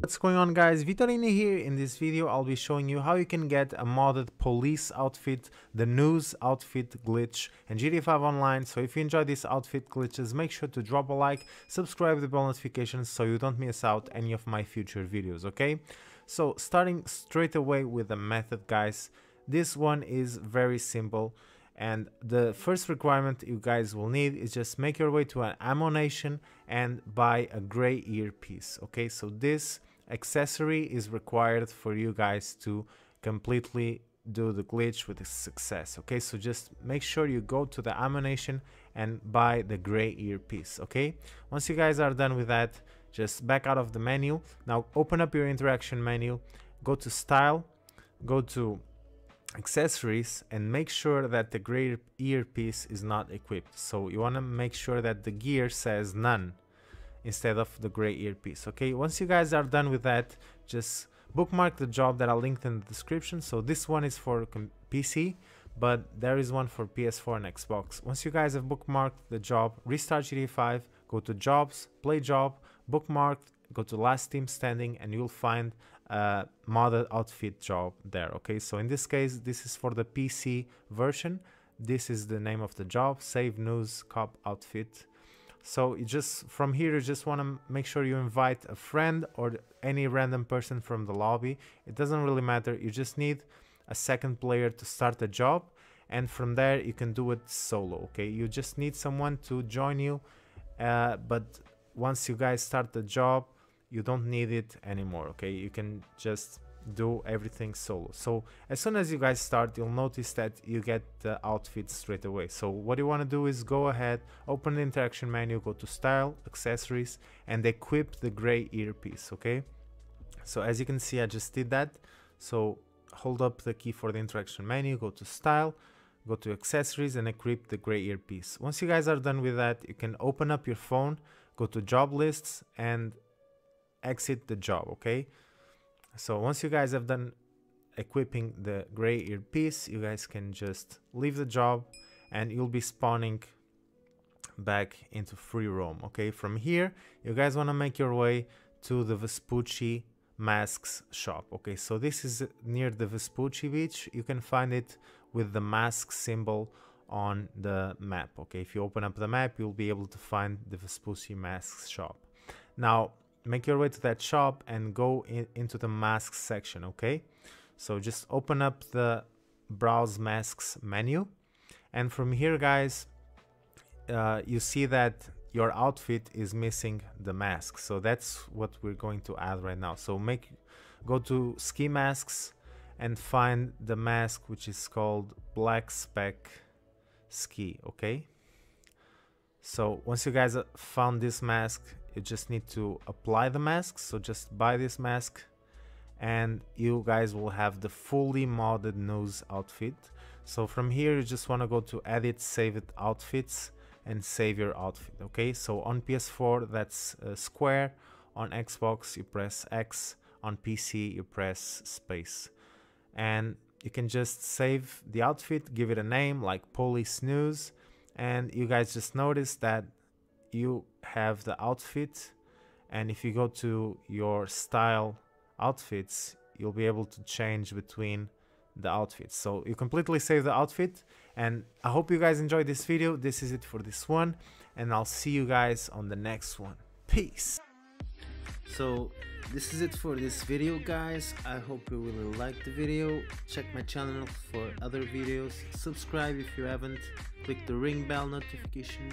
What's going on guys, Vitorini here. In this video I'll be showing you how you can get a modded police outfit, the NOOSE outfit glitch and GTA 5 online. So if you enjoy these outfit glitches make sure to drop a like, subscribe the bell notifications so you don't miss out any of my future videos, okay? So starting straight away with the method guys, this one is very simple and the first requirement you guys will need is just make your way to an Ammu-Nation and buy a gray earpiece okay? So this accessory is required for you guys to completely do the glitch with success okay? So just make sure you go to the Ammu-Nation and buy the gray earpiece okay? Once you guys are done with that just back out of the menu. Now open up your interaction menu go to style go to accessories and make sure that the gray earpiece is not equipped. So you want to make sure that the gear says none instead of the gray earpiece okay? Once you guys are done with that just bookmark the job that I linked in the description. So this one is for PC but there is one for PS4 and Xbox. Once you guys have bookmarked the job restart GTA 5 go to jobs play job bookmark go to last team standing and you'll find a modded outfit job there okay? So in this case this is for the PC version. This is the name of the job save NOOSE cop outfit. So you just from here you just want to make sure you invite a friend or any random person from the lobby. It doesn't really matter. You just need a second player to start the job. And from there you can do it solo okay? You just need someone to join you uh, but once you guys start the job you don't need it anymore okay? You can just do everything solo. So as soon as you guys start you'll notice that you get the outfit straight away. So what you want to do is go ahead open the interaction menu go to style accessories and equip the gray earpiece okay? So as you can see i just did that. So hold up the key for the interaction menu go to style go to accessories and equip the gray earpiece. Once you guys are done with that you can open up your phone go to job lists and exit the job okay? So once you guys have done equipping the gray earpiece you guys can just leave the job and you'll be spawning back into free roam okay? From here you guys want to make your way to the Vespucci masks shop okay? So this is near the Vespucci beach. You can find it with the mask symbol on the map okay? If you open up the map you'll be able to find the Vespucci masks shop. Now make your way to that shop and go in, into the masks section okay? So just open up the browse masks menu. And from here guys uh, you see that your outfit is missing the mask. So that's what we're going to add right now. So make go to ski masks and find the mask which is called black spec ski okay? So once you guys found this mask you just need to apply the mask so just buy this mask and you guys will have the fully modded NOOSE outfit. So from here you just want to go to edit save it outfits and save your outfit okay? So on ps4 that's uh, square. On xbox you press x. On pc you press space. And you can just save the outfit give it a name like police NOOSE. And you guys just notice that you have the outfit and if you go to your style outfits you'll be able to change between the outfits. So you completely save the outfit and i hope you guys enjoyed this video. This is it for this one and i'll see you guys on the next one. Peace. So this is it for this video guys. I hope you really liked the video. Check my channel for other videos. Subscribe if you haven't. Click the ring bell notification